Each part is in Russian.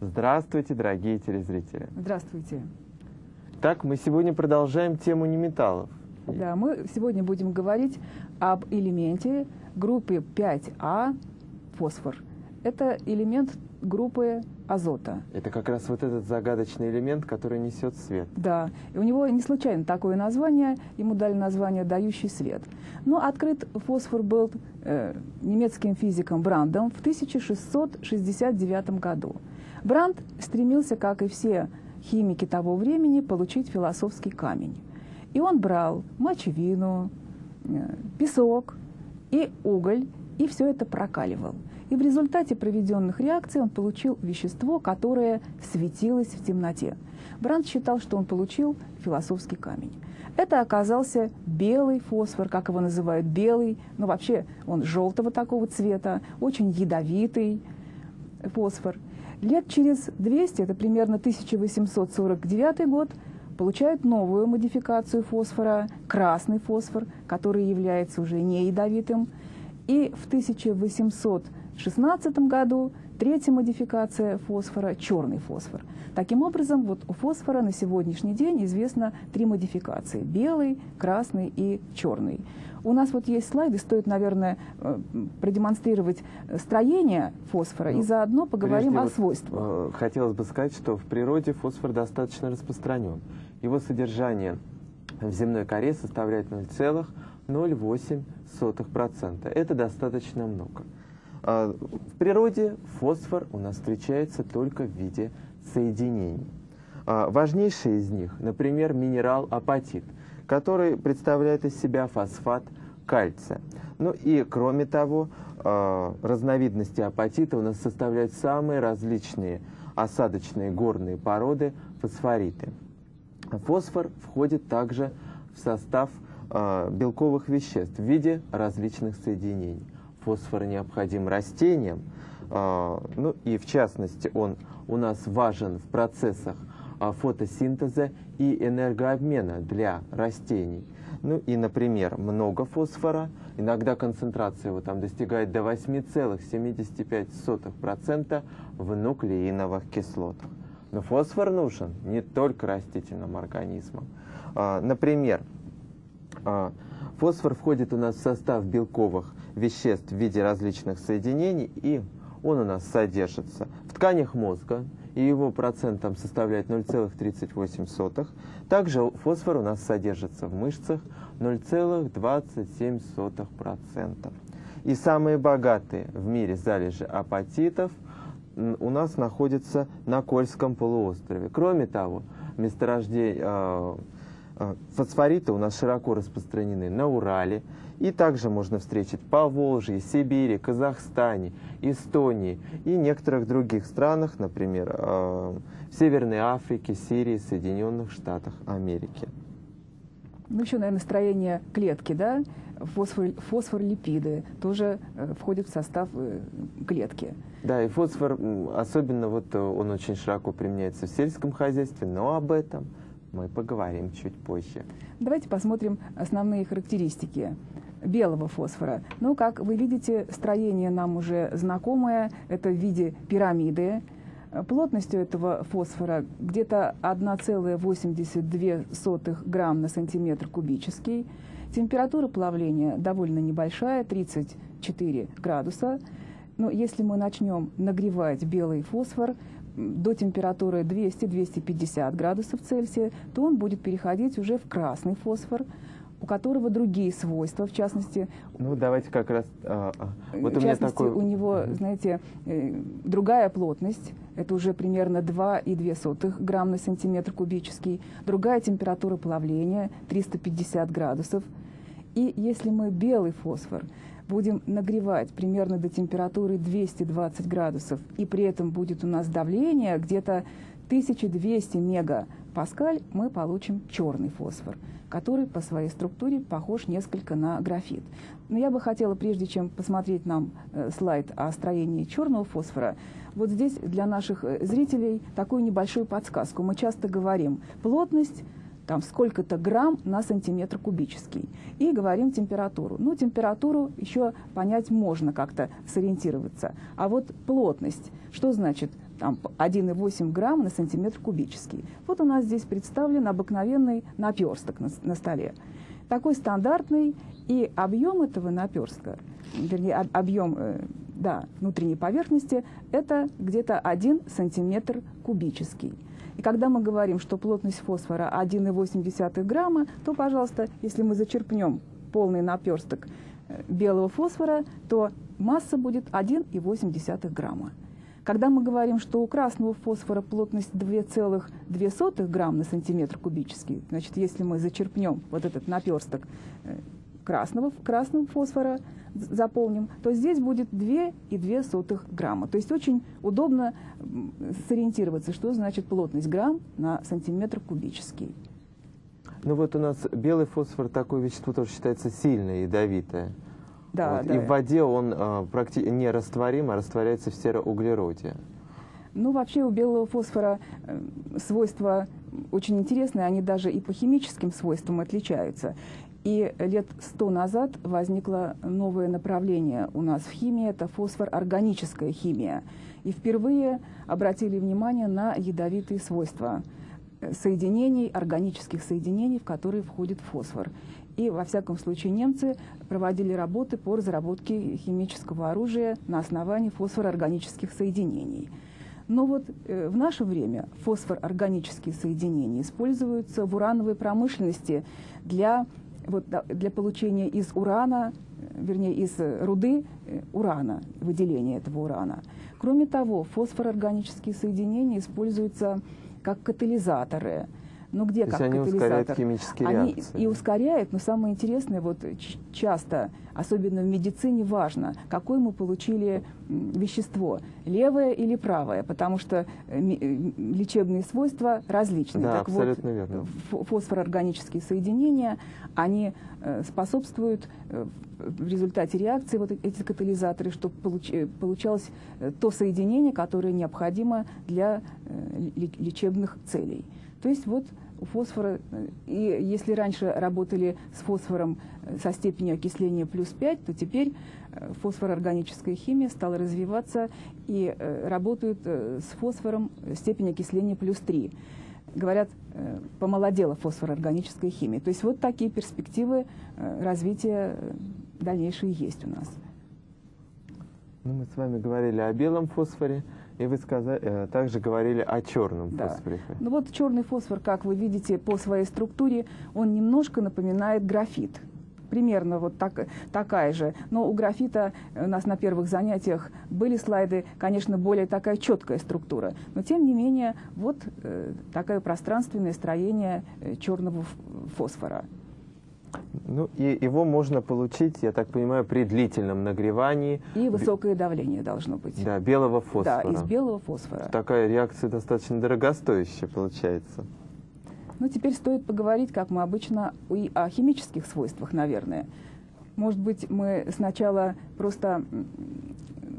Здравствуйте, дорогие телезрители. Здравствуйте. Так, мы сегодня продолжаем тему неметаллов. Да, мы сегодня будем говорить об элементе группы 5А фосфор. Это элемент группы азота. Это как раз вот этот загадочный элемент, который несет свет. Да, и у него не случайно такое название, ему дали название «дающий свет». Но открыт фосфор был э, немецким физиком Брандом в 1669 году. Бранд стремился, как и все химики того времени, получить философский камень. И он брал мочевину, э, песок и уголь, и все это прокаливал. И в результате проведенных реакций он получил вещество, которое светилось в темноте. Бранд считал, что он получил философский камень. Это оказался белый фосфор, как его называют, белый, ну вообще он желтого такого цвета, очень ядовитый фосфор. Лет через 200, это примерно 1849 год, получают новую модификацию фосфора, красный фосфор, который является уже не ядовитым. И в 1800 в 2016 году третья модификация фосфора – черный фосфор. Таким образом, вот у фосфора на сегодняшний день известно три модификации – белый, красный и черный. У нас вот есть слайды, стоит, наверное, э, продемонстрировать строение фосфора ну, и заодно поговорим о вот, свойствах. Э, хотелось бы сказать, что в природе фосфор достаточно распространен. Его содержание в земной коре составляет 0,08%. Это достаточно много. А, в природе фосфор у нас встречается только в виде соединений. А, важнейший из них, например, минерал апатит, который представляет из себя фосфат кальция. Ну и кроме того, а, разновидности апатита у нас составляют самые различные осадочные горные породы фосфориты. Фосфор входит также в состав белковых веществ в виде различных соединений фосфор необходим растениям, а, ну и в частности он у нас важен в процессах фотосинтеза и энергообмена для растений. Ну и, например, много фосфора, иногда концентрация его там достигает до 8,75% в нуклеиновых кислотах. Но фосфор нужен не только растительным организмам. А, например, фосфор входит у нас в состав белковых веществ в виде различных соединений, и он у нас содержится в тканях мозга, и его процент там составляет 0,38. Также фосфор у нас содержится в мышцах 0,27%. И самые богатые в мире залежи апатитов у нас находятся на Кольском полуострове. Кроме того, месторождение э, э, у нас широко распространены на Урале, и также можно встретить по Волжье, Сибири, Казахстане, Эстонии и некоторых других странах, например, э, в Северной Африке, Сирии, Соединенных Штатах Америки. Ну, еще, наверное, строение клетки, да? Фосфор, фосфорлипиды тоже э, входят в состав э, клетки. Да, и фосфор, особенно вот он очень широко применяется в сельском хозяйстве, но об этом мы поговорим чуть позже. Давайте посмотрим основные характеристики белого фосфора. Ну, как вы видите, строение нам уже знакомое. Это в виде пирамиды. Плотностью этого фосфора где-то 1,82 грамм на сантиметр кубический. Температура плавления довольно небольшая, 34 градуса. Но если мы начнем нагревать белый фосфор до температуры 200-250 градусов Цельсия, то он будет переходить уже в красный фосфор – у которого другие свойства, в частности... Ну, давайте как раз... А, а, вот в у частности, такой... у него, знаете, э, другая плотность, это уже примерно 2,2 грамм на сантиметр кубический, другая температура плавления, 350 градусов. И если мы белый фосфор будем нагревать примерно до температуры 220 градусов, и при этом будет у нас давление где-то 1200 мегапаскаль, мы получим черный фосфор который по своей структуре похож несколько на графит. Но я бы хотела, прежде чем посмотреть нам э, слайд о строении черного фосфора, вот здесь для наших э, зрителей такую небольшую подсказку. Мы часто говорим плотность, там сколько-то грамм на сантиметр кубический. И говорим температуру. Ну, температуру еще понять можно как-то, сориентироваться. А вот плотность, что значит там 1,8 грамма на сантиметр кубический. Вот у нас здесь представлен обыкновенный наперсток на, на столе. Такой стандартный, и объем этого наперстка, вернее, объем э, да, внутренней поверхности, это где-то 1 сантиметр кубический. И когда мы говорим, что плотность фосфора 1,8 грамма, то, пожалуйста, если мы зачерпнем полный наперсток э, белого фосфора, то масса будет 1,8 грамма. Когда мы говорим, что у красного фосфора плотность 2,2 грамм на сантиметр кубический, значит, если мы зачерпнем вот этот наперсток э, красного, красного фосфора, заполним, то здесь будет 2,2 грамма. То есть очень удобно сориентироваться, что значит плотность грамм на сантиметр кубический. Ну вот у нас белый фосфор, такое вещество тоже считается сильное, ядовитое. Да, вот. да. И в воде он э, практи- не растворим, а растворяется в сероуглероде. Ну, вообще у белого фосфора э, свойства очень интересные, они даже и по химическим свойствам отличаются. И лет сто назад возникло новое направление у нас в химии, это фосфор-органическая химия. И впервые обратили внимание на ядовитые свойства соединений, органических соединений, в которые входит фосфор. И, во всяком случае, немцы проводили работы по разработке химического оружия на основании фосфорорганических соединений. Но вот э, в наше время фосфор-органические соединения используются в урановой промышленности для, вот, для получения из урана, вернее, из руды э, урана, выделения этого урана. Кроме того, фосфорорганические соединения используются как катализаторы – ну где То как они катализатор? ускоряют химические они реакции. и ускоряют, но самое интересное, вот часто, особенно в медицине, важно, какое мы получили вещество, левое или правое, потому что э, э, лечебные свойства различные. Да, так абсолютно вот, верно. фосфорорганические соединения, они э, способствуют в результате реакции вот эти катализаторы, чтобы получалось то соединение, которое необходимо для лечебных целей. То есть вот у фосфора, э, и если раньше работали с фосфором э, со степенью окисления плюс 5, то теперь э, фосфорорганическая химия стала развиваться и работают с фосфором степень окисления плюс 3. Говорят, помолодела фосфорорганическая химия. То есть вот такие перспективы развития дальнейшие есть у нас. Ну, мы с вами говорили о белом фосфоре, и вы сказали, э, также говорили о черном да. фосфоре. Ну вот черный фосфор, как вы видите по своей структуре, он немножко напоминает графит. Примерно вот так, такая же. Но у графита у нас на первых занятиях были слайды, конечно, более такая четкая структура. Но тем не менее, вот э, такое пространственное строение э, черного фосфора. Ну, и его можно получить, я так понимаю, при длительном нагревании. И высокое давление должно быть. Да, белого фосфора. Да, из белого фосфора. Такая реакция достаточно дорогостоящая получается. Ну, теперь стоит поговорить, как мы обычно, и о химических свойствах, наверное. Может быть, мы сначала просто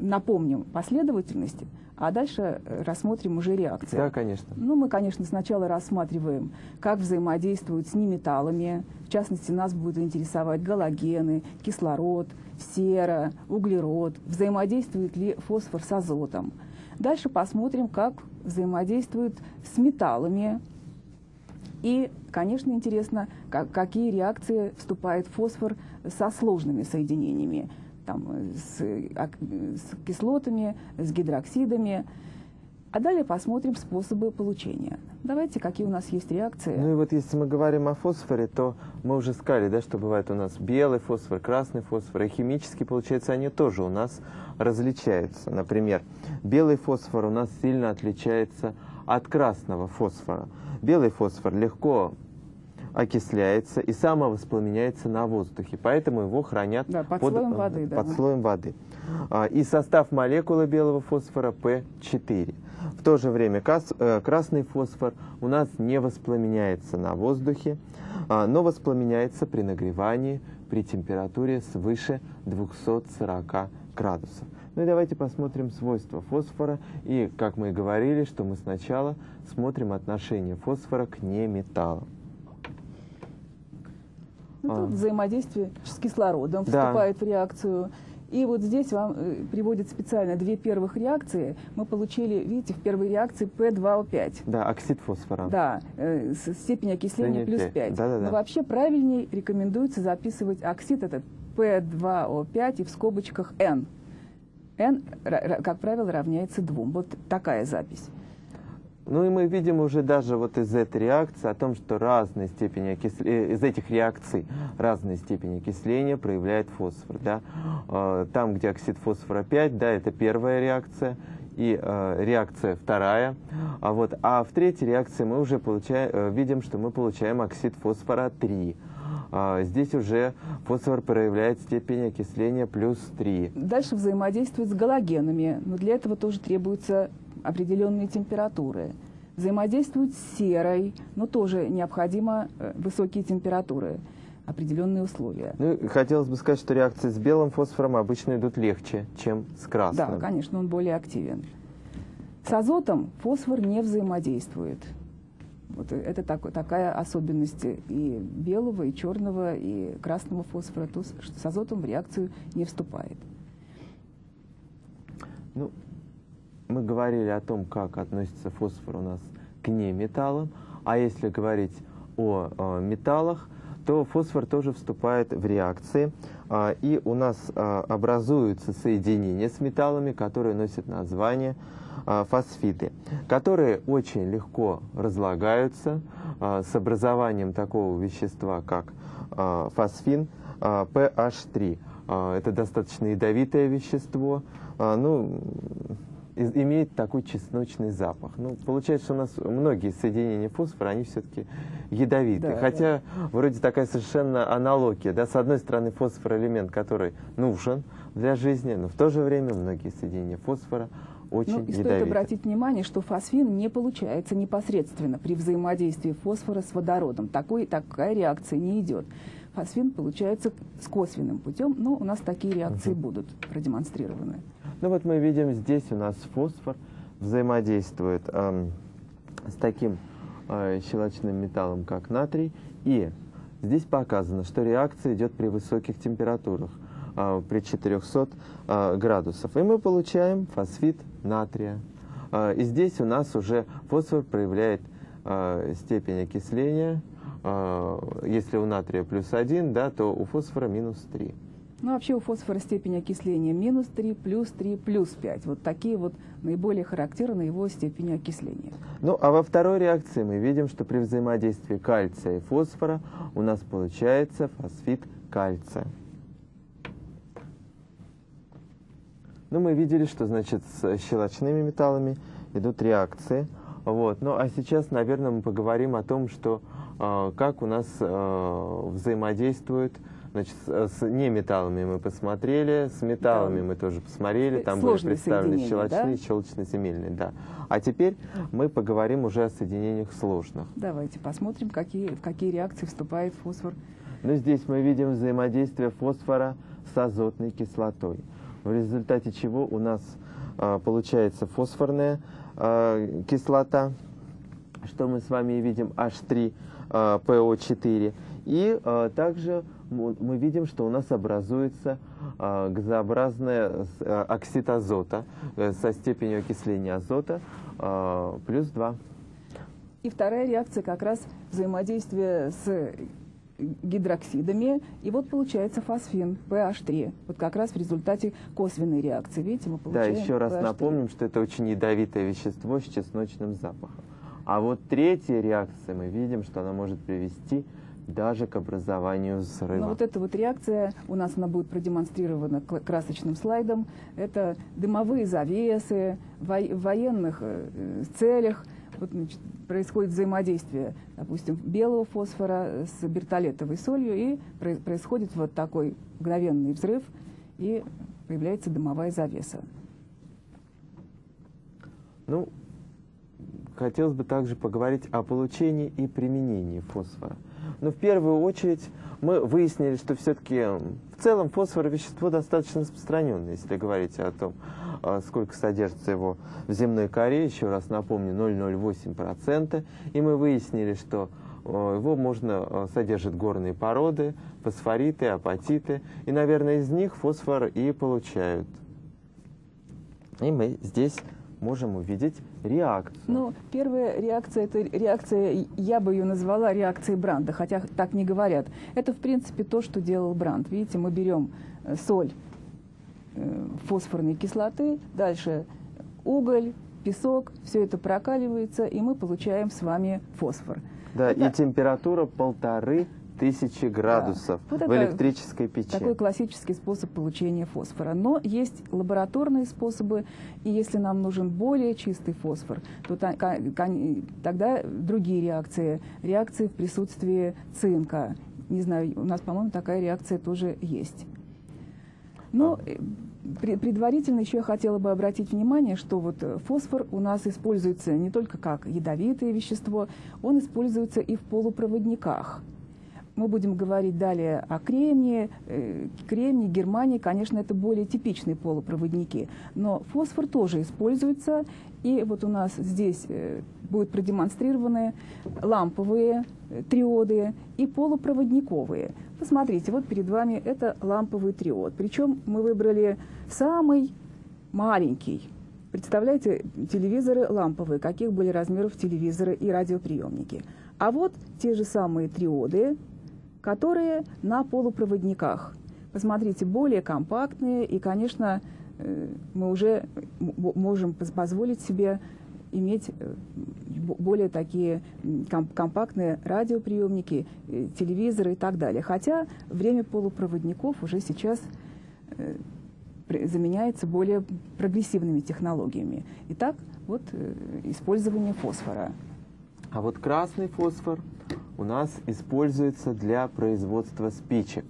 напомним последовательность, а дальше э, рассмотрим уже реакции. Да, конечно. Ну, мы, конечно, сначала рассматриваем, как взаимодействуют с неметаллами. В частности, нас будут интересовать галогены, кислород, сера, углерод, взаимодействует ли фосфор с азотом. Дальше посмотрим, как взаимодействуют с металлами. И, конечно, интересно, как, какие реакции вступает фосфор со сложными соединениями там, с, с кислотами, с гидроксидами. А далее посмотрим способы получения. Давайте, какие у нас есть реакции. Ну и вот если мы говорим о фосфоре, то мы уже сказали, да, что бывает у нас белый фосфор, красный фосфор, и химически, получается, они тоже у нас различаются. Например, белый фосфор у нас сильно отличается от красного фосфора. Белый фосфор легко окисляется и самовоспламеняется на воздухе, поэтому его хранят да, под, под слоем воды. Под да. слоем воды. А, и состав молекулы белого фосфора P4. В то же время э, красный фосфор у нас не воспламеняется на воздухе, а, но воспламеняется при нагревании при температуре свыше 240 градусов. Ну и давайте посмотрим свойства фосфора. И, как мы и говорили, что мы сначала смотрим отношение фосфора к неметаллам. Ну, тут а. взаимодействие с кислородом да. вступает в реакцию. И вот здесь вам э, приводят специально две первых реакции. Мы получили, видите, в первой реакции P2O5. Да, оксид фосфора. Да, э, степень окисления плюс 5. 5. Да, да, да. Но вообще правильнее рекомендуется записывать оксид этот P2O5 и в скобочках N. N, как правило, равняется 2. Вот такая запись. Ну и мы видим уже даже вот из этой реакции о том, что разные степени окисления, э, из этих реакций разные степени окисления проявляет фосфор. Да? А, там, где оксид фосфора 5, да, это первая реакция, и э, реакция вторая. А, вот, а в третьей реакции мы уже получаем, э, видим, что мы получаем оксид фосфора 3. А, здесь уже фосфор проявляет степень окисления плюс 3. Дальше взаимодействует с галогенами, но для этого тоже требуется определенные температуры. Взаимодействуют с серой, но тоже необходимо э, высокие температуры, определенные условия. Ну, хотелось бы сказать, что реакции с белым фосфором обычно идут легче, чем с красным. Да, конечно, он более активен. С азотом фосфор не взаимодействует. Вот это так, такая особенность и белого, и черного, и красного фосфора, то, что с азотом в реакцию не вступает. Ну, мы говорили о том, как относится фосфор у нас к неметаллам, а если говорить о, о металлах, то фосфор тоже вступает в реакции, а, и у нас а, образуются соединения с металлами, которые носят название а, фосфиды, которые очень легко разлагаются с образованием такого вещества, как фосфин а, PH3. А, это достаточно ядовитое вещество. Ну, имеет такой чесночный запах. Ну, получается, что у нас многие соединения фосфора, они все-таки ядовитые. Да, Хотя да. вроде такая совершенно аналогия. Да? С одной стороны, фосфор элемент, который нужен для жизни, но в то же время многие соединения фосфора очень ну, и ядовиты. стоит обратить внимание, что фосфин не получается непосредственно при взаимодействии фосфора с водородом. Такой, такая реакция не идет. Фосфин получается с косвенным путем, но у нас такие реакции угу. будут продемонстрированы. Ну вот мы видим, здесь у нас фосфор взаимодействует э, с таким э, щелочным металлом, как натрий. И здесь показано, что реакция идет при высоких температурах, э, при 400 э, градусов. И мы получаем фосфид натрия. Э, и здесь у нас уже фосфор проявляет э, степень окисления. Э, если у натрия плюс 1, да, то у фосфора минус 3. Ну, вообще у фосфора степень окисления минус 3, плюс 3, плюс 5. Вот такие вот наиболее характерны его степени окисления. Ну, а во второй реакции мы видим, что при взаимодействии кальция и фосфора у нас получается фосфид кальция. Ну, мы видели, что, значит, с щелочными металлами идут реакции. Вот. Ну, а сейчас, наверное, мы поговорим о том, что, э, как у нас э, взаимодействуют Значит, с неметаллами мы посмотрели, с металлами да. мы тоже посмотрели, там были представлены щелочные, да? щелочно-земельные, да. А теперь мы поговорим уже о соединениях сложных. Давайте посмотрим, какие, в какие реакции вступает фосфор. Ну, здесь мы видим взаимодействие фосфора с азотной кислотой, в результате чего у нас э, получается фосфорная э, кислота, что мы с вами видим, H3, э, PO4, и э, также мы видим, что у нас образуется э, газообразная оксид азота э, со степенью окисления азота э, плюс 2. И вторая реакция как раз взаимодействие с гидроксидами. И вот получается фосфин, PH3. Вот как раз в результате косвенной реакции. Видите, мы получаем Да, еще раз PH3. напомним, что это очень ядовитое вещество с чесночным запахом. А вот третья реакция, мы видим, что она может привести даже к образованию взрыва. Но ну, вот эта вот реакция, у нас она будет продемонстрирована красочным слайдом, это дымовые завесы, в военных э, целях, вот, значит, происходит взаимодействие, допустим, белого фосфора с бертолетовой солью, и происходит вот такой мгновенный взрыв, и появляется дымовая завеса. Ну, хотелось бы также поговорить о получении и применении фосфора. Но в первую очередь мы выяснили, что все-таки в целом фосфор вещество достаточно распространенное, если говорить о том, а, сколько содержится его в земной коре. Еще раз напомню, 0,08%. И мы выяснили, что э, его можно, э, содержит горные породы, фосфориты, апатиты. И, наверное, из них фосфор и получают. И мы здесь можем увидеть реакцию. Ну, первая реакция, это реакция, я бы ее назвала реакцией Бранда, хотя так не говорят. Это, в принципе, то, что делал Бранд. Видите, мы берем э, соль э, фосфорной кислоты, дальше уголь, песок, все это прокаливается, и мы получаем с вами фосфор. Да, это... и температура полторы тысячи градусов да. вот в электрической печи. Такой классический способ получения фосфора. Но есть лабораторные способы, и если нам нужен более чистый фосфор, то тогда другие реакции. Реакции в присутствии цинка. Не знаю, у нас, по-моему, такая реакция тоже есть. Но а. э, предварительно еще я хотела бы обратить внимание, что вот фосфор у нас используется не только как ядовитое вещество, он используется и в полупроводниках. Мы будем говорить далее о кремнии. Э, кремний, Германии, конечно, это более типичные полупроводники. Но фосфор тоже используется. И вот у нас здесь э, будут продемонстрированы ламповые э, триоды и полупроводниковые. Посмотрите, вот перед вами это ламповый триод. Причем мы выбрали самый маленький. Представляете, телевизоры ламповые, каких были размеров телевизоры и радиоприемники. А вот те же самые триоды, которые на полупроводниках. Посмотрите, более компактные, и, конечно, э, мы уже можем позволить себе иметь э, более такие компактные радиоприемники, э, телевизоры и так далее. Хотя время полупроводников уже сейчас заменяется более прогрессивными технологиями. Итак, вот использование фосфора. А вот красный фосфор у нас используется для производства спичек.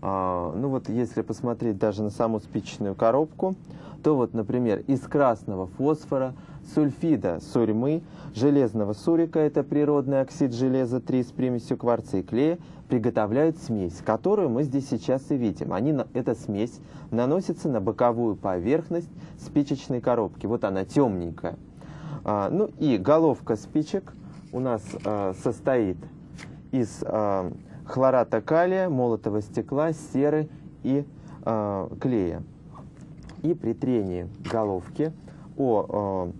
А, ну вот если посмотреть даже на саму спичечную коробку, то вот, например, из красного фосфора, сульфида сурьмы, железного сурика, это природный оксид железа 3 с примесью кварца и клея, приготовляют смесь, которую мы здесь сейчас и видим. Они, эта смесь наносится на боковую поверхность спичечной коробки. Вот она темненькая. А, ну и головка спичек у нас а, состоит из э, хлората калия, молотого стекла, серы и э, клея. И при трении головки о э,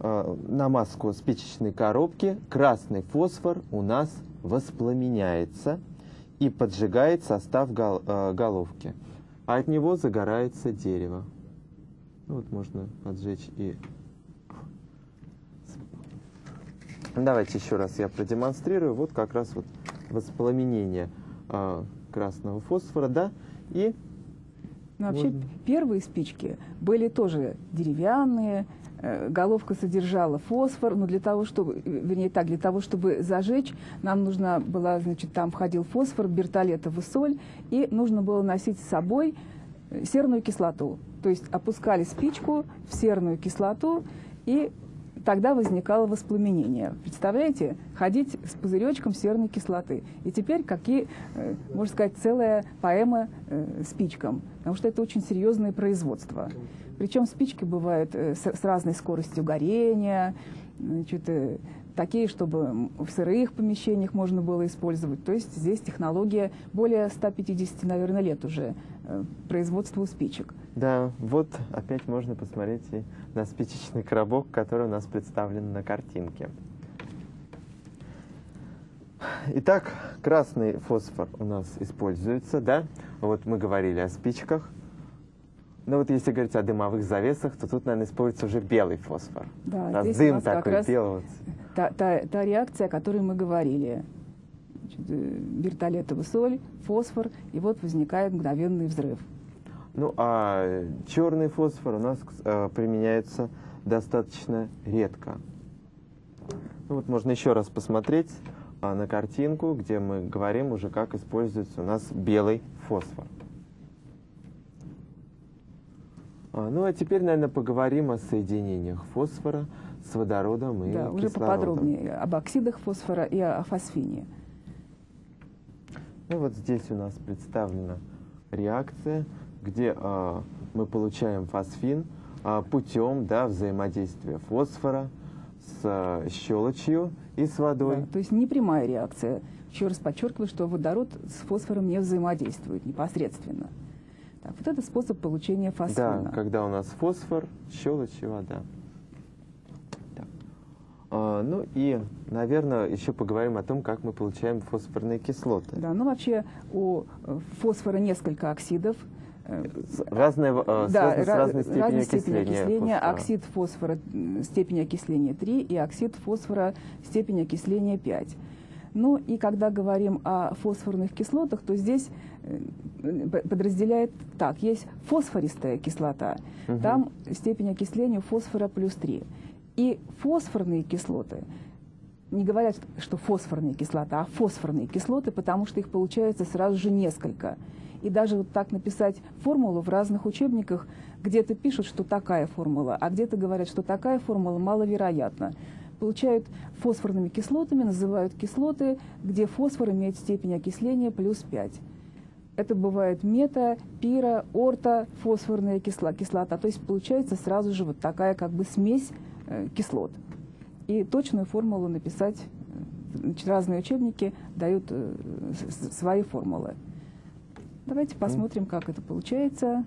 э, намазку спичечной коробки красный фосфор у нас воспламеняется и поджигает состав гол, э, головки. А от него загорается дерево. Ну, вот можно поджечь и Давайте еще раз я продемонстрирую. Вот как раз вот воспламенение э, красного фосфора, да, и... Ну, вообще, вот. первые спички были тоже деревянные, э, головка содержала фосфор, но для того, чтобы, вернее так, для того, чтобы зажечь, нам нужно было, значит, там входил фосфор, бертолетовая соль, и нужно было носить с собой э, серную кислоту. То есть опускали спичку в серную кислоту и тогда возникало воспламенение. Представляете? Ходить с пузыречком серной кислоты. И теперь какие, э, можно сказать, целая поэма э, спичкам. Потому что это очень серьезное производство. Причем спички бывают э, с разной скоростью горения, значит, такие, чтобы в сырых помещениях можно было использовать. То есть здесь технология более 150, наверное, лет уже производству спичек. Да, вот опять можно посмотреть и на спичечный коробок, который у нас представлен на картинке. Итак, красный фосфор у нас используется, да? Вот мы говорили о спичках. Но вот если говорить о дымовых завесах, то тут, наверное, используется уже белый фосфор. Да, раз дым такой раз белого. Та, та, та реакция, о которой мы говорили. Значит, э, соль, фосфор, и вот возникает мгновенный взрыв. Ну, а черный фосфор у нас э, применяется достаточно редко. Ну, вот можно еще раз посмотреть а, на картинку, где мы говорим уже, как используется у нас белый фосфор. А, ну, а теперь, наверное, поговорим о соединениях фосфора с водородом и да, кислородом. уже поподробнее об оксидах фосфора и о фосфине. Ну, вот здесь у нас представлена реакция где а, мы получаем фосфин а, путем да, взаимодействия фосфора с э, щелочью и с водой. Да, то есть не прямая реакция. Еще раз подчеркиваю, что водород с фосфором не взаимодействует непосредственно. Так, вот это способ получения фосфора. Да, когда у нас фосфор, щелочь и вода. А, ну и, наверное, еще поговорим о том, как мы получаем фосфорные кислоты. Да, ну вообще у э, фосфора несколько оксидов. Э, разные, э, да, с разной степенью разной окисления. окисления. фосфора. Оксид фосфора степень окисления 3 и оксид фосфора степень окисления 5. Ну и когда говорим о фосфорных кислотах, то здесь подразделяет так. Есть фосфористая кислота, Мгм. там степень окисления фосфора плюс 3. И фосфорные кислоты, не говорят, что фосфорная кислота, а фосфорные кислоты, потому что их получается сразу же несколько. И даже вот так написать формулу в разных учебниках, где-то пишут, что такая формула, а где-то говорят, что такая формула маловероятна. Получают фосфорными кислотами, называют кислоты, где фосфор имеет степень окисления плюс 5. Это бывает мета, пира, орта, фосфорная кисла, кислота. То есть получается сразу же вот такая как бы смесь кислот. И точную формулу написать, э, значит, разные учебники дают э, свои формулы. Давайте посмотрим, как это получается.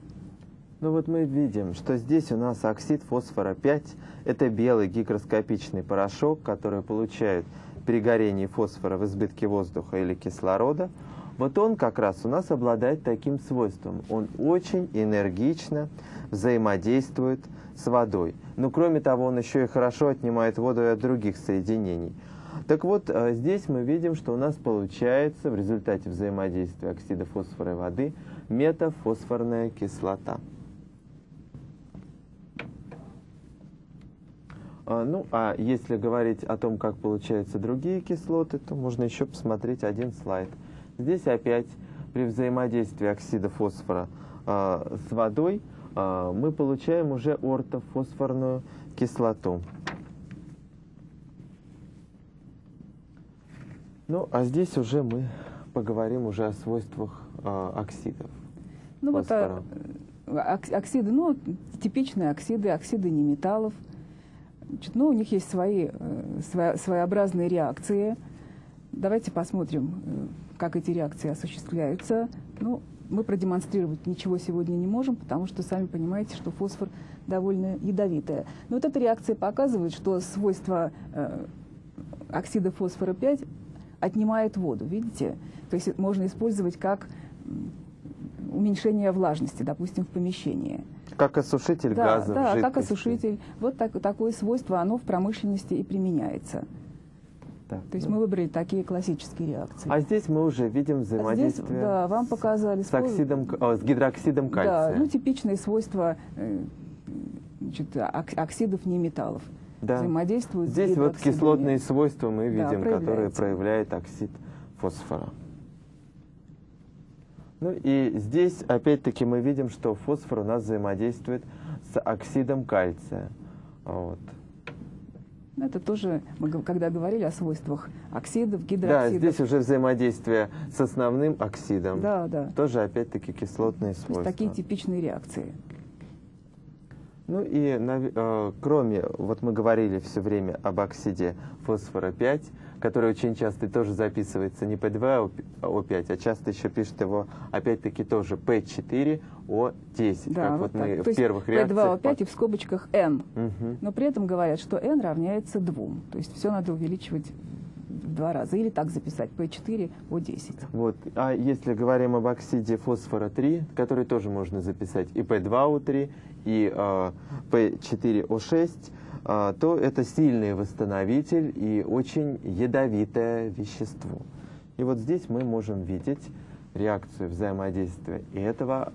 Ну вот мы видим, что здесь у нас оксид фосфора 5. Это белый гигроскопичный порошок, который получают при горении фосфора в избытке воздуха или кислорода. Вот он как раз у нас обладает таким свойством. Он очень энергично взаимодействует с водой. Но кроме того, он еще и хорошо отнимает воду от других соединений. Так вот, э, здесь мы видим, что у нас получается в результате взаимодействия оксида фосфора и воды метафосфорная кислота. А, Ну, а если говорить о том, как получаются другие кислоты, то можно еще посмотреть один слайд. Здесь опять при взаимодействии оксида фосфора а, с водой а, мы получаем уже ортофосфорную кислоту. Ну, а здесь уже мы поговорим уже о свойствах а, оксидов. Ну вот Фосфора. э, ок- оксиды, ну типичные оксиды, оксиды неметаллов. Значит, ну, у них есть свои э, своя- своеобразные реакции. Давайте посмотрим, э, как эти реакции осуществляются. Ну, мы продемонстрировать ничего сегодня не можем, потому что сами понимаете, что фосфор довольно ядовитая. Но вот эта реакция показывает, что свойства э, оксида фосфора 5 отнимает воду, видите? То есть можно использовать как уменьшение влажности, допустим, в помещении. Как осушитель Да, газа да, как осушитель. Вот так- такое свойство, оно в промышленности и применяется. Так, То есть мы выбрали такие классические реакции. А здесь мы уже видим А здесь, взаимодействие да, вам показали с, оксидом, о, с гидроксидом кальция. Да, ну типичные свойства э, значит, ок- оксидов неметаллов. Да. Взаимодействуют Здесь вот кислотные свойства мы Да, видим, которые проявляются. проявляет оксид фосфора. Ну и здесь опять-таки мы видим, что фосфор у нас взаимодействует с оксидом кальция. Вот. Это тоже, мы когда говорили о свойствах оксидов, Да, гидроксидов. здесь уже взаимодействие с основным оксидом. Да, да. Тоже опять-таки кислотные То есть свойства. такие типичные реакции. Ну и э, кроме, вот мы говорили все время об оксиде фосфора 5, который очень часто тоже записывается не P2O5, а часто еще пишет его опять-таки тоже P4O10, Да, как вот вот мы так. в То первых реакциях. P2O5 и в скобочках N. Мгм. Но при этом говорят, что n равняется 2. То есть все надо увеличивать в два раза. Или так записать P4O10. Вот. А если говорим об оксиде фосфора 3, который тоже можно записать и P2O3, и э, P4O6, э, то это сильный восстановитель и очень ядовитое вещество. И вот здесь мы можем видеть реакцию взаимодействия этого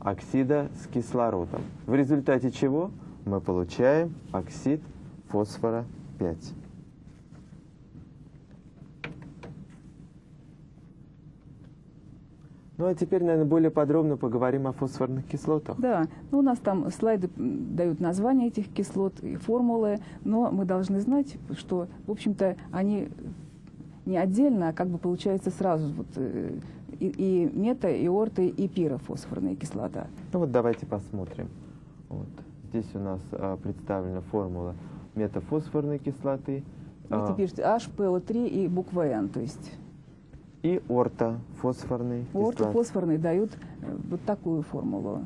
оксида с кислородом. В результате чего мы получаем оксид фосфора 5. Ну а теперь, наверное, более подробно поговорим о фосфорных кислотах. Да, ну, у нас там слайды дают названия этих кислот и формулы, но мы должны знать, что, в общем-то, они не отдельно, а как бы получается сразу вот, э, и, и мета, и орта, и пирофосфорная кислота. Ну вот давайте посмотрим. Вот. Здесь у нас а, представлена формула метафосфорной кислоты Видите, а, пишите HPO3 и буква N, то есть и ортофосфорной кислоты. ортофосфорные дают э, вот такую формулу.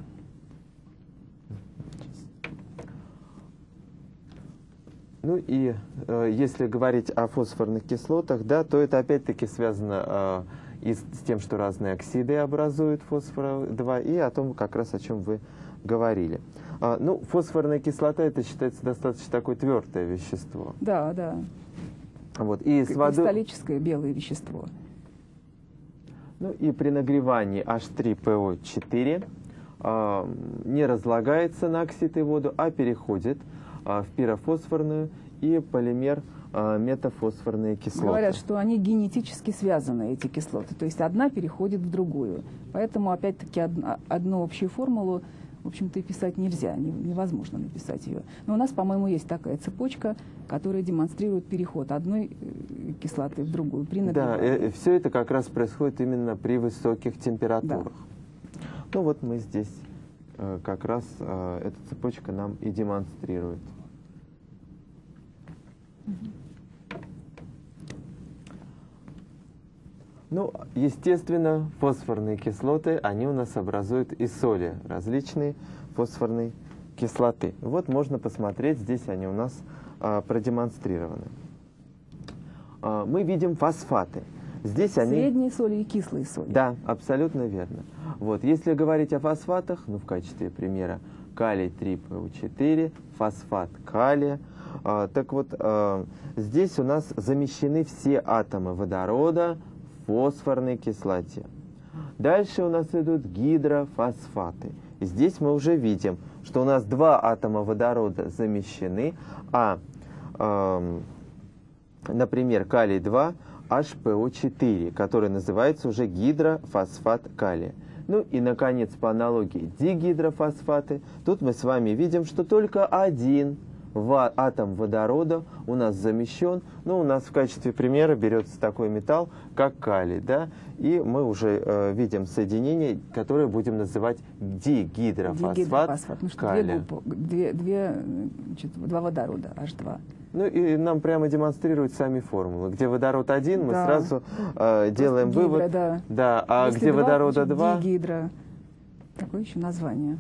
Ну и э, если говорить о фосфорных кислотах, да, то это опять-таки связано э, и с, с тем, что разные оксиды образуют фосфора-2, и о том, как раз о чем вы говорили. А, ну, фосфорная кислота это считается достаточно такое твердое вещество. Да, да. Вот, и с водой... Кристаллическое белое вещество. Ну и при нагревании H3PO4 э, не разлагается на оксид и воду, а переходит э, в пирофосфорную и полимер э, метафосфорные кислоты. Говорят, что они генетически связаны, эти кислоты. То есть одна переходит в другую. Поэтому, опять-таки, одну общую формулу, в общем-то, и писать нельзя, не- невозможно написать ее. Но у нас, по-моему, есть такая цепочка, которая демонстрирует переход одной э, кислоты в другую при Да, нагревании. все это как раз происходит именно при высоких температурах. Ну вот мы здесь э, как раз э, эта цепочка нам и демонстрирует. Ну, естественно, фосфорные кислоты, они у нас образуют и соли, различные фосфорные кислоты. Вот можно посмотреть, здесь они у нас а, продемонстрированы. А, мы видим фосфаты. Здесь они... Средние соли и кислые соли. Да, абсолютно верно. Вот, если говорить о фосфатах, ну, в качестве примера, калий 3PO4, фосфат калия, а, так вот, а, здесь у нас замещены все атомы водорода фосфорной кислоте. Дальше у нас идут гидрофосфаты. Здесь мы уже видим, что у нас два атома водорода замещены, а, ам, например, калий-2 HPO4, который называется уже гидрофосфат калия. Ну и, наконец, по аналогии дигидрофосфаты. Тут мы с вами видим, что только один атом водорода у нас замещен. Ну, у нас в качестве примера берется такой металл, как калий, да, и мы уже э, видим соединение, которое будем называть дигидрофосфат, Дигидрофосфат. Ну что, две калия. группы, две, две, значит, два водорода, H2. Ну и нам прямо демонстрируют сами формулы. Где водород один, мы Да. сразу э, делаем гидро, вывод. да. Да, а Если где два, водорода два? Дигидро. Такое еще название.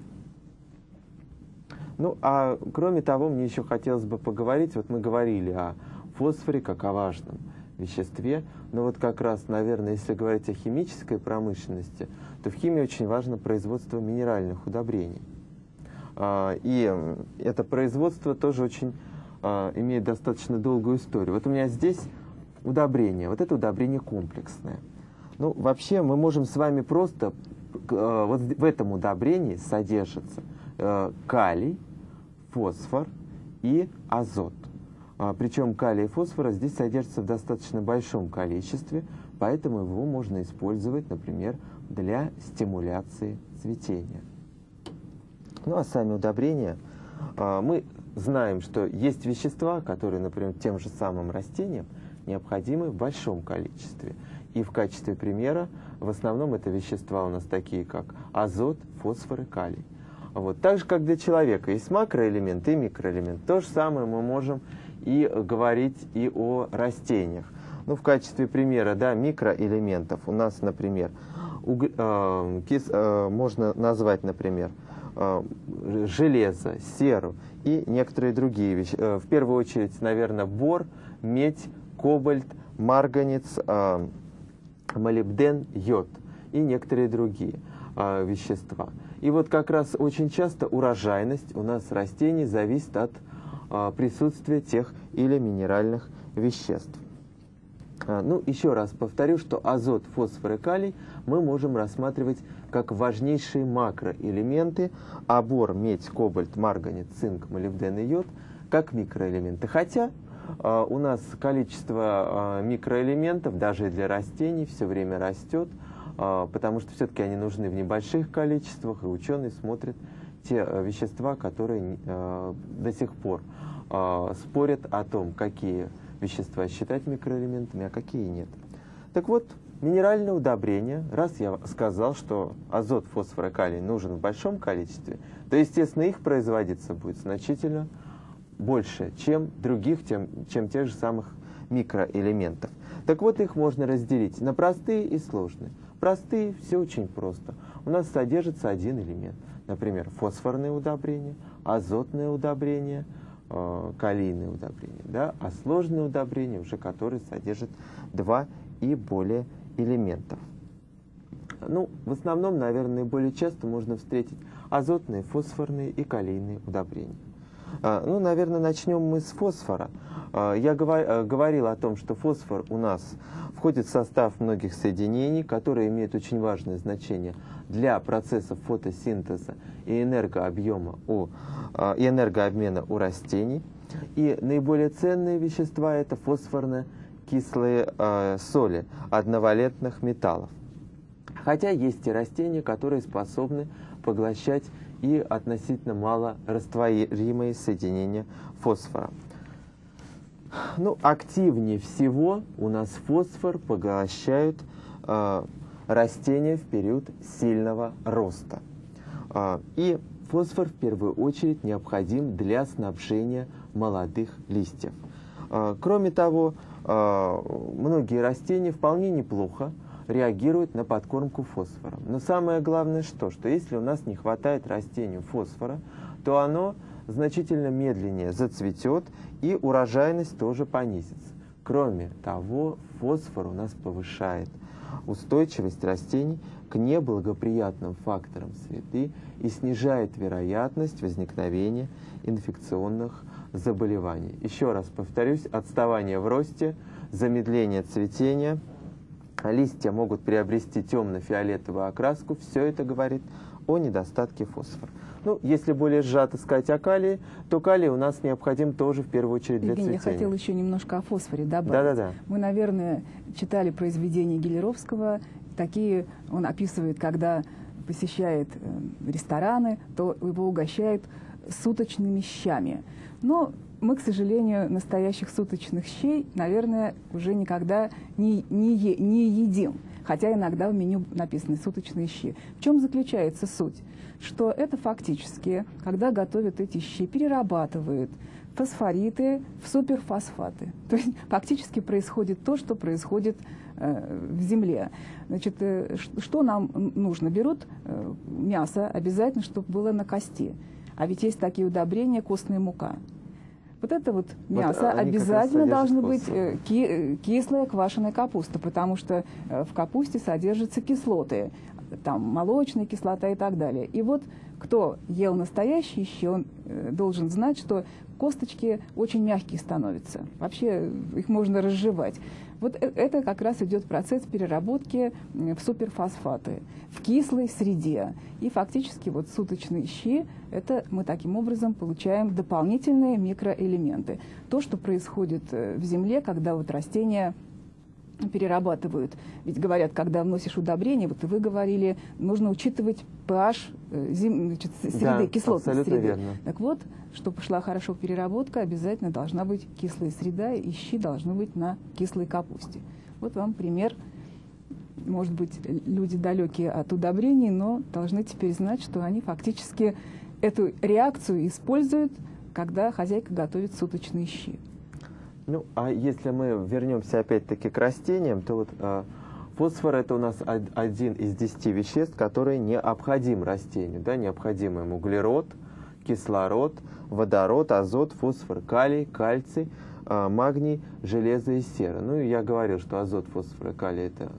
Ну, а кроме того, мне еще хотелось бы поговорить, вот мы говорили о фосфоре как о важном веществе, но вот как раз, наверное, если говорить о химической промышленности, то в химии очень важно производство минеральных удобрений. А, И это производство тоже очень а, имеет достаточно долгую историю. Вот у меня здесь удобрение. Вот это удобрение комплексное. Ну, вообще мы можем с вами просто, э, вот в этом удобрении содержится э, калий, фосфор и азот. А, Причем калий и фосфора здесь содержатся в достаточно большом количестве, поэтому его можно использовать, например, для стимуляции цветения. Ну а сами удобрения, а, мы знаем, что есть вещества, которые, например, тем же самым растениям необходимы в большом количестве. И в качестве примера, в основном это вещества у нас такие, как азот, фосфор и калий. Вот. Так же, как для человека есть макроэлемент и микроэлемент. То же самое мы можем и говорить и о растениях. Ну, в качестве примера, да, микроэлементов у нас, например, уг- э, кис- э, можно назвать, например, э, железо, серу и некоторые другие вещи. Э, В первую очередь, наверное, бор, медь, кобальт, марганец, э, молибден, йод и некоторые другие э, вещества. И вот как раз очень часто урожайность у нас растений зависит от э, присутствия тех или минеральных веществ. А, Ну, еще раз повторю, что азот, фосфор и калий мы можем рассматривать как важнейшие макроэлементы, а бор, медь, кобальт, марганец, цинк, молибден и йод как микроэлементы. Хотя а, у нас количество а, микроэлементов даже для растений все время растет, а, потому что все-таки они нужны в небольших количествах, и ученые смотрят те а, вещества, которые а, до сих пор а, спорят о том, какие вещества считать микроэлементами, а какие нет. Так вот, минеральное удобрение, раз я сказал, что азот, фосфор и калий нужен в большом количестве, то, естественно, их производиться будет значительно больше, чем других, тем, чем тех же самых микроэлементов. Так вот, их можно разделить на простые и сложные. Простые – все очень просто. У нас содержится один элемент. Например, фосфорное удобрение, азотное удобрение, э, калийное удобрение. Да? А сложное удобрение уже которые содержат два и более элементов. Ну, в основном, наверное, более часто можно встретить азотные, фосфорные и калийные удобрения. А, ну, наверное, начнем мы с фосфора. А, я э, говорил о том, что фосфор у нас входит в состав многих соединений, которые имеют очень важное значение для процессов фотосинтеза и энергообъема у, а, и энергообмена у растений. И наиболее ценные вещества – это фосфорно-кислые соли одновалентных металлов. Хотя есть и растения, которые способны поглощать и относительно мало растворимые соединения фосфора. Ну, активнее всего у нас фосфор поглощают э, растения в период сильного роста. Э, и фосфор в первую очередь необходим для снабжения молодых листьев. Э, кроме того, э, многие растения вполне неплохо реагирует на подкормку фосфором. Но самое главное что? Что если у нас не хватает растению фосфора, то оно значительно медленнее зацветет и урожайность тоже понизится. Кроме того, фосфор у нас повышает устойчивость растений к неблагоприятным факторам среды и снижает вероятность возникновения инфекционных заболеваний. Еще раз повторюсь, отставание в росте, замедление цветения – листья могут приобрести темно-фиолетовую окраску, все это говорит о недостатке фосфора. Ну, если более сжато сказать о калии, то калий у нас необходим тоже в первую очередь для Евгений, цветения. я хотела еще немножко о фосфоре добавить. Да-да-да. Мы, наверное, читали произведения Гелеровского. Такие он описывает, когда посещает э, рестораны, то его угощают суточными щами. Но мы, к сожалению, настоящих суточных щей, наверное, уже никогда не, не, не едим. Хотя иногда в меню написаны суточные щи. В чем заключается суть? Что это фактически, когда готовят эти щи, перерабатывают фосфориты в суперфосфаты. То есть фактически происходит то, что происходит э, в земле. Значит, э, что нам нужно? Берут э, мясо обязательно, чтобы было на кости. А ведь есть такие удобрения, костная мука. Вот это вот мясо вот обязательно должно быть э, ки э, кислая квашеная капуста, потому что э, в капусте содержатся кислоты, там молочная кислота и так далее. И вот кто ел настоящий щи, он должен знать, что косточки очень мягкие становятся. Вообще их можно разжевать. Вот это как раз идет процесс переработки в суперфосфаты в кислой среде. И фактически вот суточные щи, это мы таким образом получаем дополнительные микроэлементы. То, что происходит э, в земле, когда вот растения перерабатывают. Ведь говорят, когда вносишь удобрение, вот вы говорили, нужно учитывать pH э, зим, значит, среды, да, кислотность среды. Верно. Так вот, чтобы пошла хорошо переработка, обязательно должна быть кислая среда, и щи должны быть на кислой капусте. Вот вам пример. Может быть, люди далекие от удобрений, но должны теперь знать, что они фактически эту реакцию используют, когда хозяйка готовит суточные щи. Ну, а если мы вернемся опять-таки к растениям, то вот э, фосфор это у нас один из десяти веществ, который необходим растению. Да, необходим ему углерод, кислород, водород, азот, фосфор, калий, кальций, э, магний, железо и сера. Ну, я говорил, что азот, фосфор и калий это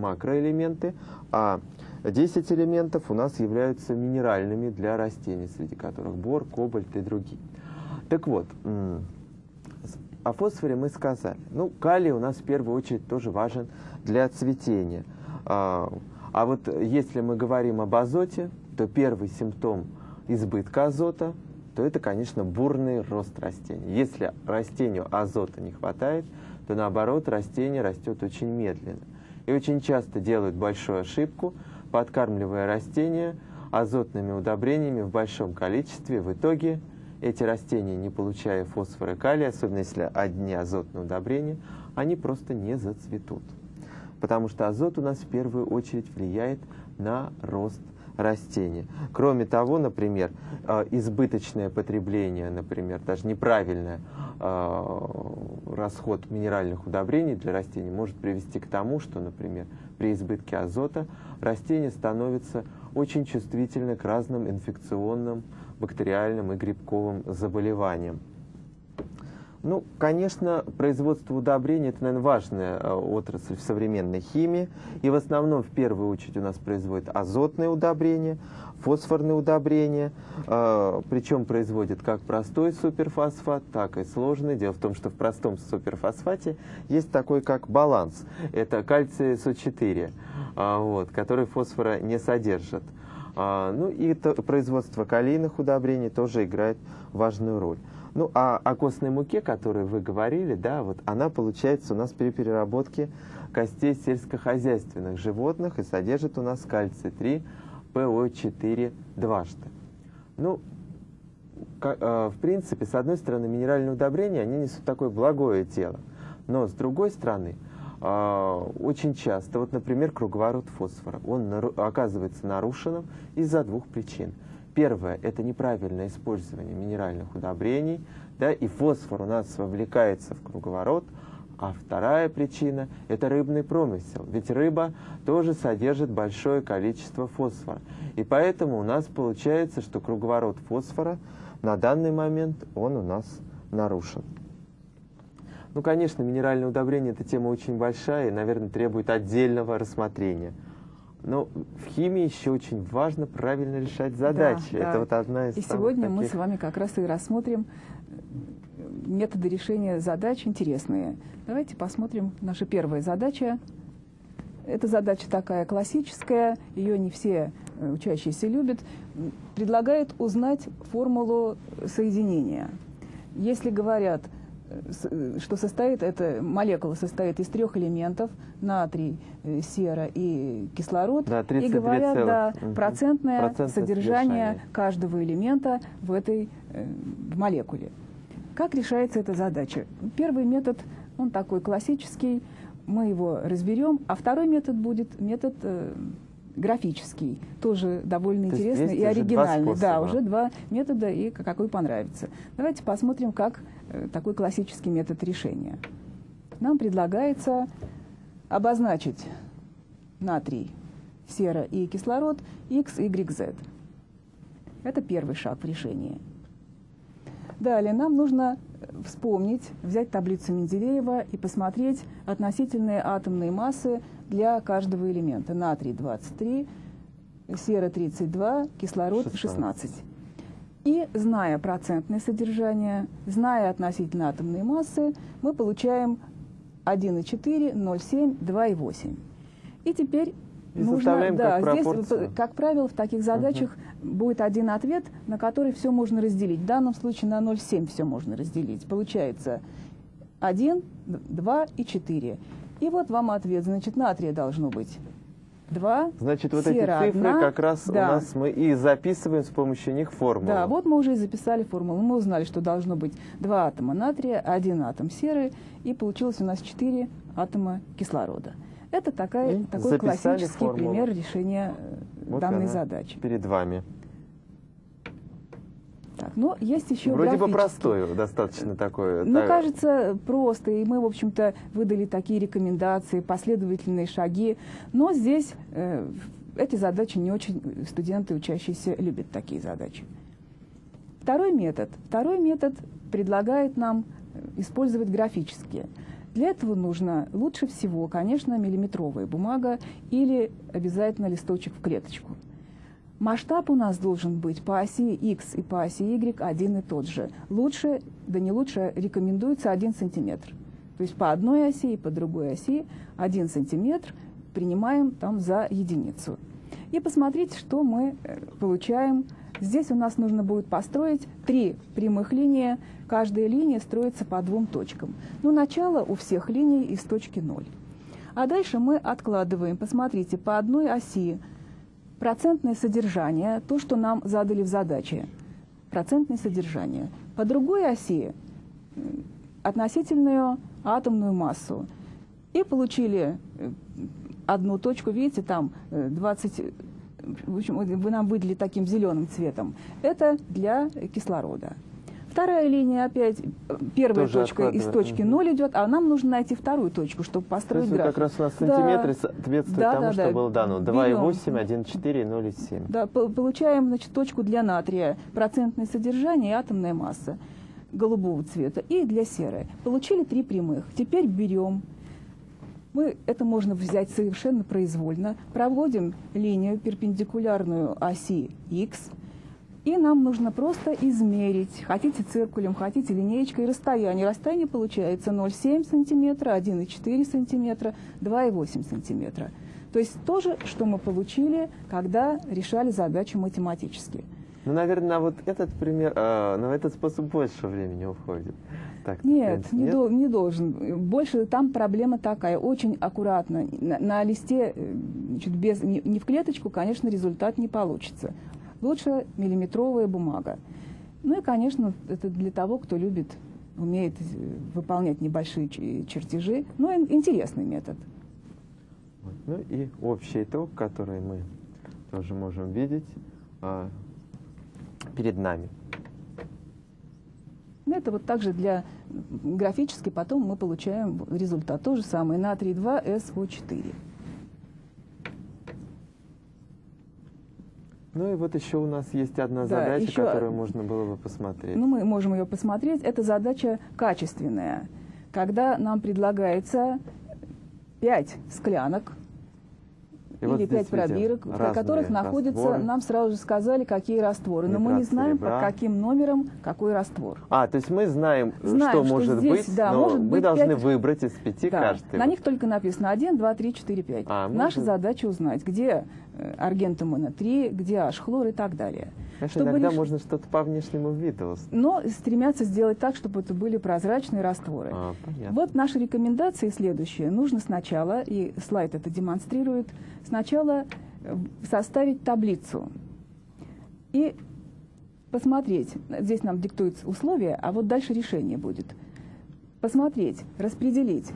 макроэлементы, а 10 элементов у нас являются минеральными для растений, среди которых бор, кобальт и другие. Так вот, о фосфоре мы сказали. Ну, калий у нас в первую очередь тоже важен для цветения. А, а вот если мы говорим об азоте, то первый симптом избытка азота, то это, конечно, бурный рост растения. Если растению азота не хватает, то наоборот растение растет очень медленно. И очень часто делают большую ошибку, подкармливая растения азотными удобрениями в большом количестве. В итоге эти растения, не получая фосфора и калия, особенно если одни азотные удобрения, они просто не зацветут. Потому что азот у нас в первую очередь влияет на рост растения. Кроме того, например, э, избыточное потребление, например, даже неправильный э, расход минеральных удобрений для растений может привести к тому, что, например, при избытке азота растение становится очень чувствительны к разным инфекционным, бактериальным и грибковым заболеваниям. Ну, конечно, производство удобрений – это, наверное, важная э, отрасль в современной химии. И в основном, в первую очередь, у нас производят азотные удобрения, фосфорные удобрения. Э, причем производят как простой суперфосфат, так и сложный. Дело в том, что в простом суперфосфате есть такой как баланс. Это кальций СО4, э, вот, который фосфора не содержит. Ну и то, производство калийных удобрений тоже играет важную роль. Ну, а о костной муке, о которой вы говорили, да, вот она получается у нас при переработке костей сельскохозяйственных животных и содержит у нас кальций-3, ПО4 дважды. Ну, э, в принципе, с одной стороны, минеральные удобрения, они несут такое благое тело. Но с другой стороны, очень часто, вот, например, круговорот фосфора, он оказывается нарушенным из-за двух причин – Первое – это неправильное использование минеральных удобрений, да, и фосфор у нас вовлекается в круговорот. А вторая причина – это рыбный промысел, ведь рыба тоже содержит большое количество фосфора. И поэтому у нас получается, что круговорот фосфора на данный момент он у нас нарушен. Ну, конечно, минеральное удобрение – это тема очень большая и, наверное, требует отдельного рассмотрения – но в химии еще очень важно правильно решать задачи. Да, Это да. вот одна из И сегодня таких... мы с вами как раз и рассмотрим э, методы решения задач интересные. Давайте посмотрим наша первая задача. Эта задача такая классическая, ее не все э, учащиеся любят. Предлагает узнать формулу соединения. Если говорят, что состоит, эта молекула состоит из трех элементов, натрий, э, сера и кислород. Да, 32, и говорят, да, угу. процентное, процентное содержание, содержание каждого элемента в этой э, в молекуле. Как решается эта задача? Первый метод, он такой классический, мы его разберем, а второй метод будет метод э, графический, тоже довольно То интересный и оригинальный. Да, уже два метода и какой понравится. Давайте посмотрим, как э, такой классический метод решения. Нам предлагается обозначить натрий, сера и кислород x, y, z. Это первый шаг в решении. Далее нам нужно вспомнить, взять таблицу Менделеева и посмотреть относительные атомные массы для каждого элемента. Натрий 23, сера 32, кислород 16. 16. И зная процентное содержание, зная относительно атомные массы, мы получаем 1,4, 0,7, 2,8. И теперь и нужно, да, как здесь, как правило, в таких задачах угу. будет один ответ, на который все можно разделить. В данном случае на 0,7 все можно разделить. Получается 1, 2 и 4. И вот вам ответ. Значит, натрия должно быть 2. Значит, вот эти цифры 1, как раз да. у нас мы и записываем с помощью них формулу. Да, вот мы уже и записали формулу. Мы узнали, что должно быть 2 атома натрия, 1 атом серы, и получилось у нас 4 атома кислорода. Это такая, и такой классический формулу. пример решения э, вот данной задачи. Перед вами. Так, но есть еще Вроде бы простой, достаточно такой. Мне так... кажется, просто. И мы, в общем-то, выдали такие рекомендации, последовательные шаги. Но здесь э, эти задачи не очень студенты, учащиеся, любят такие задачи. Второй метод. Второй метод предлагает нам э, использовать графические. Для этого нужно лучше всего, конечно, миллиметровая бумага или обязательно листочек в клеточку. Масштаб у нас должен быть по оси x и по оси y один и тот же. Лучше, да не лучше, рекомендуется 1 сантиметр. То есть по одной оси и по другой оси 1 сантиметр принимаем там за единицу. И посмотрите, что мы э, получаем. Здесь у нас нужно будет построить три прямых линии Каждая линия строится по двум точкам. Но начало у всех линий из точки 0. А дальше мы откладываем, посмотрите, по одной оси процентное содержание, то, что нам задали в задаче, процентное содержание. По другой оси относительную атомную массу. И получили э, одну точку, видите, там 20, в общем, нам выделили таким зеленым цветом, это для кислорода. Вторая линия опять, первая Тоже точка из точки мгм. 0 идет, а нам нужно найти вторую точку, чтобы То построить есть вот график. как раз у нас Да. сантиметры соответствуют Да, тому, да, что да. было дано. Берем. 2,8, 1,4, 0,7. Да, по- получаем значит, точку для натрия, процентное содержание и атомная масса голубого цвета, и для серой. Получили три прямых. Теперь берем, мы, это можно взять совершенно произвольно, проводим линию перпендикулярную оси X, и нам нужно просто измерить, хотите циркулем, хотите линеечкой, расстояние. Расстояние получается 0,7 сантиметра, 1,4 сантиметра, 2,8 сантиметра. То есть то же, что мы получили, когда решали задачу математически. Ну, наверное, на вот этот пример, э, на этот способ больше времени уходит. Так, Нет, не, дол- не должен. Больше там проблема такая, очень аккуратно. На, на листе э, значит, без, не, не в клеточку, конечно, результат не получится. Лучше миллиметровая бумага. Ну и, конечно, это для того, кто любит, умеет э, выполнять небольшие ч- чертежи. Ну, ин- интересный метод. Ну и общий итог, который мы тоже можем видеть а, перед нами. Ну, это вот также для графически потом мы получаем результат. То же самое, натрий 2, СО4. Ну и вот еще у нас есть одна Да, задача, еще- которую можно было бы посмотреть. Ну, мы можем ее посмотреть. Это задача качественная, когда нам предлагается 5 склянок И вот или 5 видим пробирок, в которых находятся, растворы. нам сразу же сказали, какие растворы. Но мы не Нитрат знаем, серебра. по каким номерам какой раствор. А, то есть мы знаем, Знаем, что, что может здесь, быть, да, но может мы быть должны пять- выбрать из пяти Да, каждый. на них только написано 1, 2, 3, 4, 5. А, Наша задача узнать, где э, аргентомоно-3, где H-хлор и так далее. Конечно, Чтобы иногда реш- можно что-то по внешнему виду. Но стремятся сделать так, чтобы это были прозрачные растворы. А, понятно. Вот наши рекомендации следующие. Нужно сначала, и слайд это демонстрирует, сначала э, составить таблицу и посмотреть. Здесь нам диктуются условия, а вот дальше решение будет. Посмотреть, распределить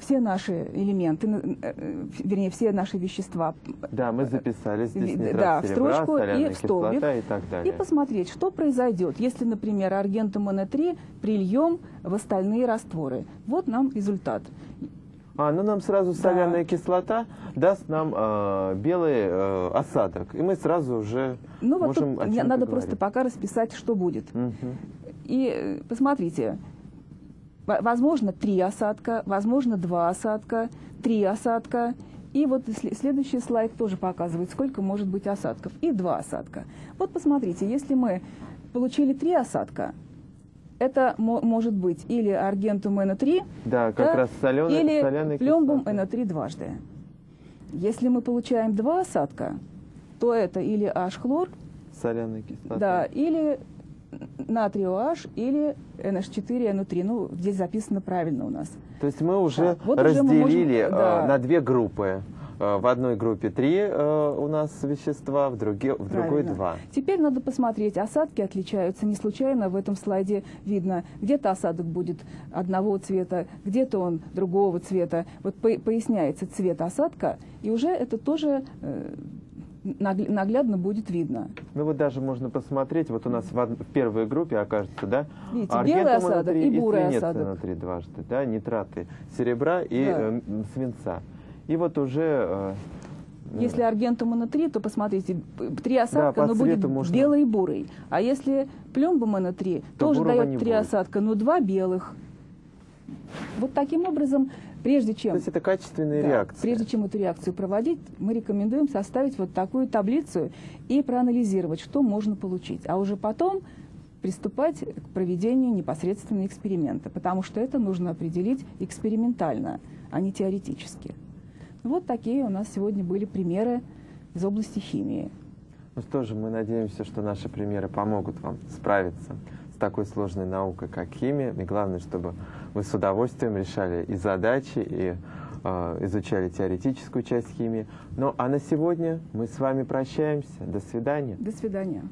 все наши элементы, э, э, вернее, все наши вещества Да, мы записали здесь Да, в строчку и в столбик. и так и далее. посмотреть, что произойдет, если, например, аргентомоно-3 прильем в остальные растворы. Вот нам результат. А, ну нам сразу Да. соляная кислота даст нам э, белый э, осадок, и мы сразу уже Ну вот можем тут о надо говорить. просто пока расписать, что будет. Мгм. И э, посмотрите, возможно, три осадка, возможно, два осадка, три осадка. И вот сле- следующий слайд тоже показывает, сколько может быть осадков. И два осадка. Вот посмотрите, если мы получили три осадка, это мо- может быть или аргентум NO3, Да, как да, раз соленый, или соляная плюмбум кислота. NO3 дважды. Если мы получаем два осадка, то это или H-хлор, Соляная кислота. да, или натрий OH, или NH4NO3. Ну, здесь записано правильно у нас. То есть мы уже Да, вот уже мы можем, разделили э, да. на две группы. Э, В одной группе три э, у нас вещества, в, друге- в другой Правильно. два. Теперь надо посмотреть, осадки отличаются. Не случайно в этом слайде видно, где-то осадок будет одного цвета, где-то он другого цвета. Вот по- поясняется цвет осадка, и уже это тоже э, наглядно будет видно. Ну вот даже можно посмотреть, вот у нас в, в первой группе окажется, да, Видите, белый осадок внутри и бурый осадок. внутри дважды, да, нитраты серебра и Да. э, свинца. И вот уже... э, Если аргентум NO3, то посмотрите, три осадка, по но будет можно- белый и бурый. А если плюмбум NO3, То тоже дает три будет. осадка, но два белых. Вот таким образом, прежде То чем, есть это качественная да, реакция. прежде чем эту реакцию проводить, мы рекомендуем составить вот такую таблицу и проанализировать, что можно получить. А уже потом приступать к проведению непосредственно эксперимента, потому что это нужно определить экспериментально, а не теоретически. Вот такие у нас сегодня были примеры из области химии. Ну что же, мы надеемся, что наши примеры помогут вам справиться такой сложной наукой, как химия. И главное, чтобы вы с удовольствием решали и задачи, и э, изучали теоретическую часть химии. Ну а на сегодня мы с вами прощаемся. До свидания. До свидания.